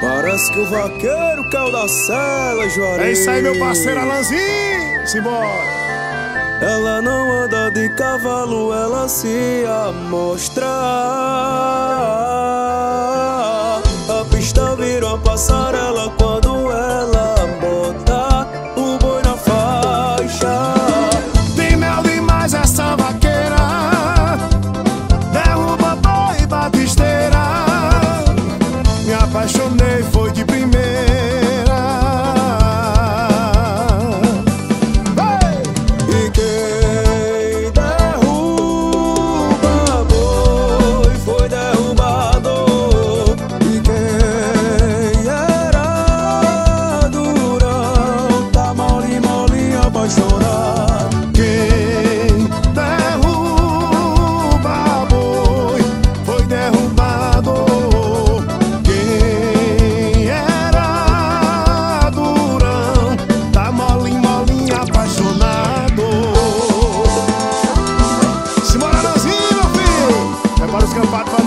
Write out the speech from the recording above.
Parece que o vaqueiro caiu da cela, Juarez. É isso aí, meu parceiro Alanzinho. Simbora. Ela não anda de cavalo, ela se amostra. apaixonei foi de primeira. Alles kaputt